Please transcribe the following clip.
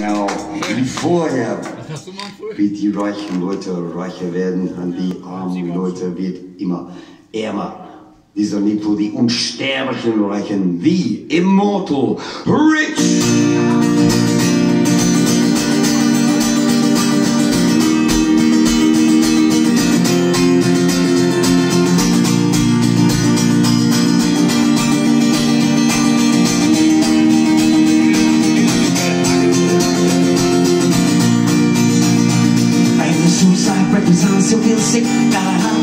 Genau, wie vorher wird die reichen Leute reicher werden und die armen Leute wird immer ärmer. Dieser nur die unsterblichen Reichen, the immortal rich. suicide represents your guilt sick, gotta have